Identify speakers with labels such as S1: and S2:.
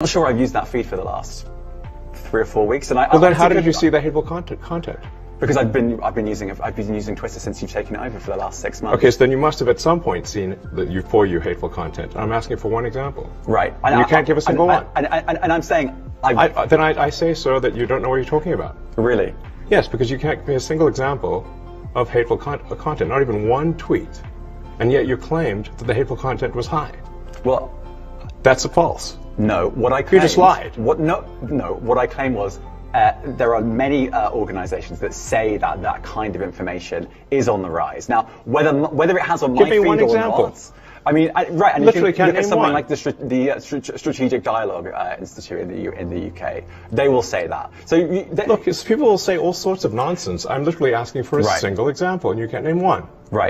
S1: not sure I've used that feed for the last three or four weeks, and I.
S2: Well,
S1: I,
S2: then
S1: I
S2: how did you see the hateful content? content?
S1: Because I've been I've been using I've been using Twitter since you've taken it over for the last six months.
S2: Okay, so then you must have at some point seen the you for you hateful content. I'm asking for one example.
S1: Right.
S2: And you can't give a single
S1: and,
S2: one.
S1: And, and, and I'm saying I,
S2: I, uh, then I, I say, sir, that you don't know what you're talking about.
S1: really.
S2: Yes, because you can't give me a single example of hateful con- uh, content, not even one tweet, and yet you claimed that the hateful content was high.
S1: Well,
S2: That's a false.
S1: No. What I claimed,
S2: just lied.
S1: What no no. What I claim was. Uh, there are many uh, organisations that say that that kind of information is on the rise. Now, whether whether it has on my
S2: Give me
S1: feed
S2: one
S1: or
S2: example.
S1: not, I mean, I, right, and
S2: Literally
S1: you
S2: can't
S1: look at something
S2: one.
S1: like the, the uh, Strategic Dialogue uh, Institute in the, U- in the UK, they will say that. So you, they,
S2: Look, people will say all sorts of nonsense. I'm literally asking for a
S1: Right.
S2: single example, and you can't name one.
S1: right.